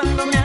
cuando me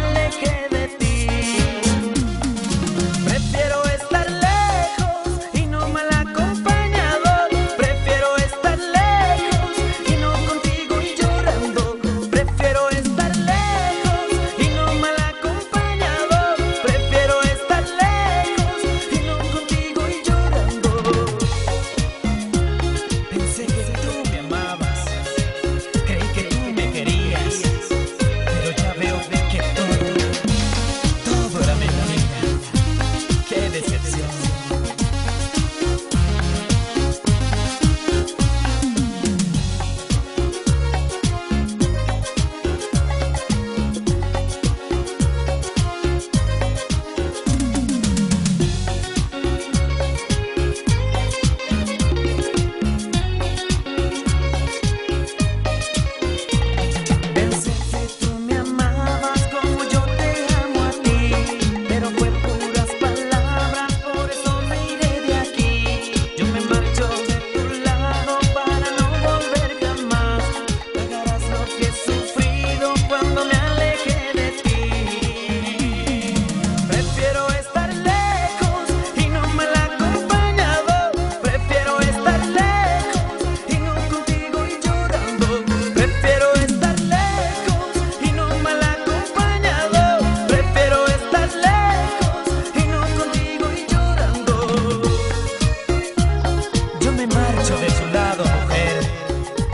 de tu lado, mujer,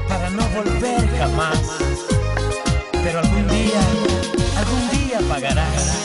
para no volver jamás. Pero algún día, algún día pagarás.